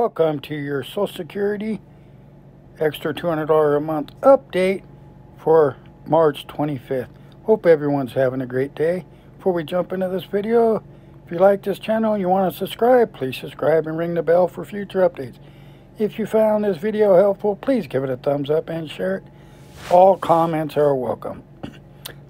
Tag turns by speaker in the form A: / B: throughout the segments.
A: Welcome to your Social Security extra $200 a month update for March 25th. Hope everyone's having a great day. Before we jump into this video, if you like this channel and you want to subscribe, please subscribe and ring the bell for future updates. If you found this video helpful, please give it a thumbs up and share it. All comments are welcome.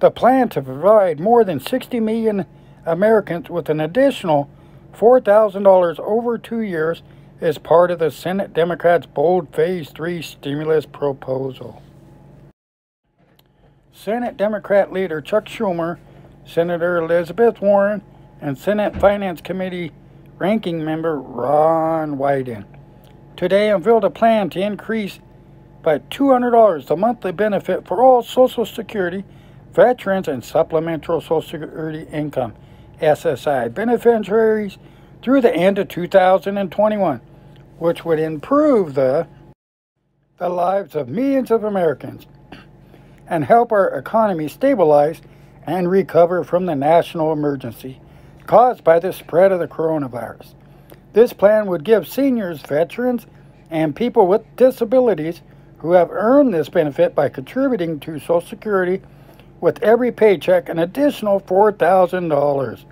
A: The plan to provide more than 60 million Americans with an additional $4,000 over two years is part of the Senate Democrats' bold Phase 3 stimulus proposal. Senate Democrat leader Chuck Schumer, Senator Elizabeth Warren, and Senate Finance Committee ranking member Ron Wyden today unveiled a plan to increase by $200 the monthly benefit for all Social Security, veterans, and supplemental Social Security income SSI beneficiaries through the end of 2021, which would improve the, the lives of millions of Americans and help our economy stabilize and recover from the national emergency caused by the spread of the coronavirus. This plan would give seniors, veterans, and people with disabilities who have earned this benefit by contributing to Social Security with every paycheck an additional $4,000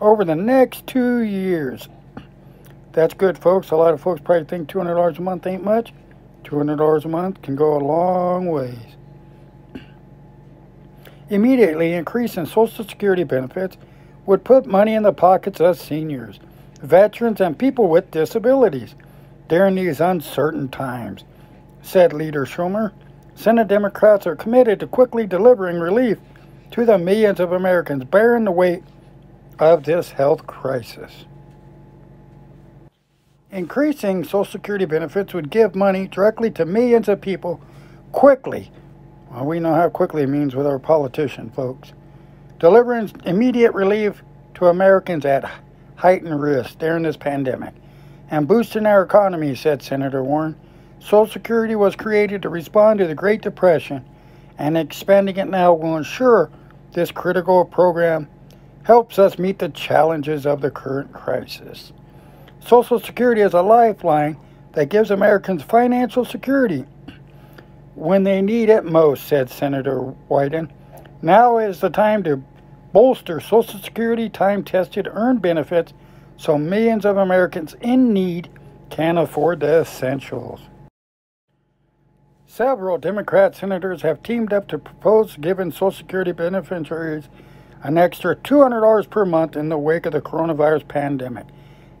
A: over the next two years. That's good, folks. A lot of folks probably think $200 a month ain't much. $200 a month can go a long ways. Immediately increasing Social Security benefits would put money in the pockets of seniors, veterans, and people with disabilities during these uncertain times, said Leader Schumer. Senate Democrats are committed to quickly delivering relief to the millions of Americans bearing the weight of this health crisis. Increasing Social Security benefits would give money directly to millions of people quickly. Well, we know how quickly it means with our politician, folks. Delivering immediate relief to Americans at heightened risk during this pandemic and boosting our economy, said Senator Warren. Social Security was created to respond to the Great Depression, and expanding it now will ensure this critical program helps us meet the challenges of the current crisis. Social Security is a lifeline that gives Americans financial security when they need it most, said Senator Wyden. Now is the time to bolster Social Security time tested earned benefits so millions of Americans in need can afford the essentials. Several Democrat senators have teamed up to propose giving Social Security beneficiaries an extra $200 per month in the wake of the coronavirus pandemic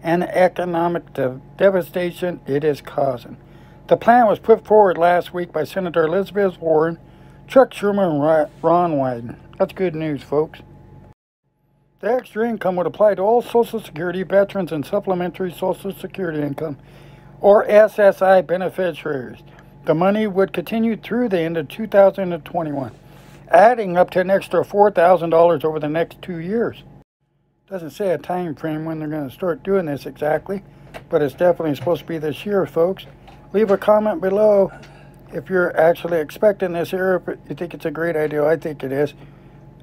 A: and the economic de devastation it is causing. The plan was put forward last week by Senator Elizabeth Warren, Chuck Schumer, and Ron Wyden. That's good news, folks. The extra income would apply to all Social Security veterans and supplementary Social Security income, or SSI beneficiaries. The money would continue through the end of 2021 adding up to an extra $4,000 over the next two years. Doesn't say a time frame when they're going to start doing this exactly, but it's definitely supposed to be this year, folks. Leave a comment below if you're actually expecting this here, if you think it's a great idea. I think it is.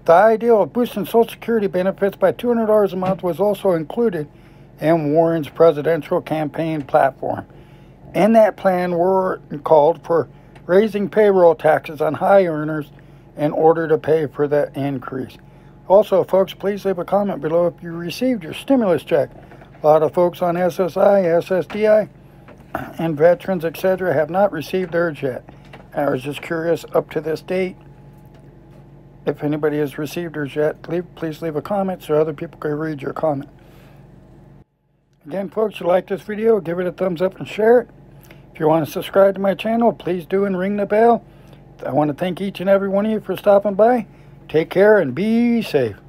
A: The idea of boosting Social Security benefits by $200 a month was also included in Warren's presidential campaign platform. In that plan, Warren called for raising payroll taxes on high earners in order to pay for that increase. Also, folks, please leave a comment below if you received your stimulus check. A lot of folks on SSI, SSDI, and veterans, etc., have not received theirs yet. I was just curious up to this date if anybody has received theirs yet. Leave, please leave a comment so other people can read your comment. Again, folks, if you like this video, give it a thumbs up and share it. If you want to subscribe to my channel, please do and ring the bell. I want to thank each and every one of you for stopping by. Take care and be safe.